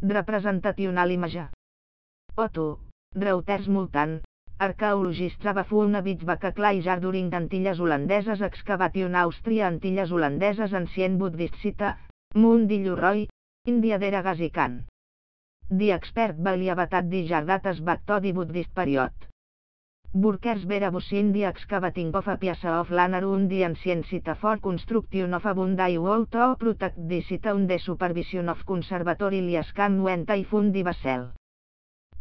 Representacional imatge. Otto, Reuters Multan, Archaeologist Travafunavich Bakaklai during Antilles holandeses Excavation Àustria Antilles holandeses Ancient Buddhist Sita, Mundi Llurroi, India d'era Gazikan. The expert Baliabatat di Jardates Baktodi Buddhist Period. Burkers Vera Busindi Excavating of a Piazza of Lanarundi Ancient Sita for Construction of a Bundai Wall to Protect the Sita Under Supervision of Conservatory Liaskan Wentai Fundi Basel.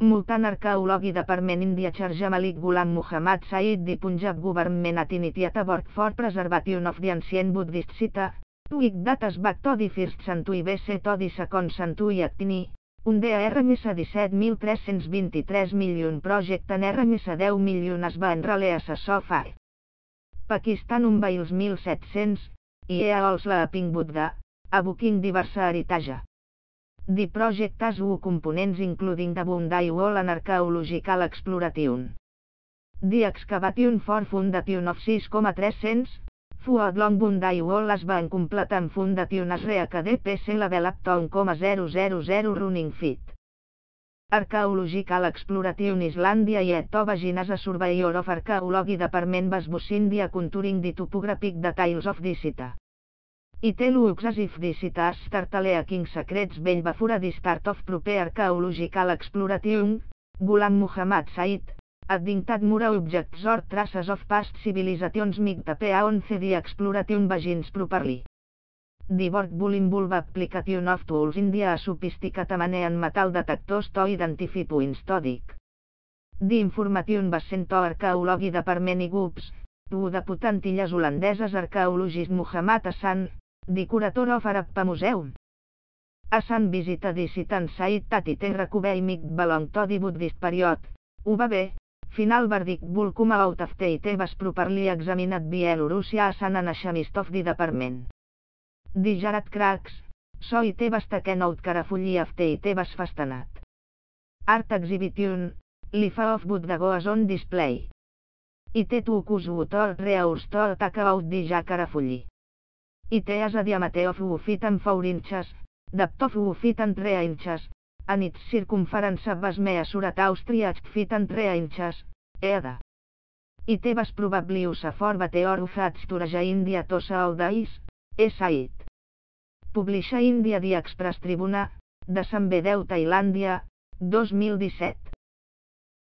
Multan arqueològi Department India Charja Malik Gulam Muhammad Said di Punjab Government at Initiate Work for Preservation of the Ancient Buddhist Sita, Tuik Datas Back to the First Santui BC to the Second Santui Actini, un DRMS 17.323 milion project en RMS 10 milion es va enrelear a Sofa. Pakistan un bails 1700, i e els la Pink Buddha, a Booking diversa heritage. The project has u components including the Bundai Wall and Archaeological Exploration. The excavation for foundation of 6,300, Fuad Long Bundai Wall es va completar amb Fundación Asrea DPC Level Up 000 Running Fit. Archaeological Exploration Islandia i Etova Ginasa Surveyor of Archaeology Department Basbusindia Contouring the Topographic Details of the Sita. I té as if Sita Startalea King Secrets Bell Bafura the Start of Proper Archaeological Exploration, Gulam Muhammad Said, Addingtat Mura Objects or Traces of Past Civilizations Migtape a 11 The Exploration Vagins Properly. The Work Bullimbulb Application of Tools India a Sophisticat en Metal Detectors to Identify Points Todic. The Information Bascent Archaeology Department Groups, tu de Potentilles holandeses Archaeologist Muhammad Hassan, the Curator of Arabpa Museum. Hassan visita Disitan Said Tati Terra Cubei Mig Belong to the Buddhist Period, UBB, Final verdict Vulcum out of te vas properly examinat Bielorússia a San Anashamistov di department. Dijarat cracks, so i te vas taquen out carafulli of te vas fastanat. Art exhibition, lifa of Buddagoas on display. I te tu cusvutor reaustor taka out dija carafulli. I te as a diamate of ufitan faurinchas, daptof ufitan rea inchas, anit circumferença vas mea surat Àustria fitan trea inchas, eada. I tebas probablius a forba teorufats turaja India tosa audais, esait. Publisha India Di Express Tribuna, de Sant Bedeu Tailàndia, 2017.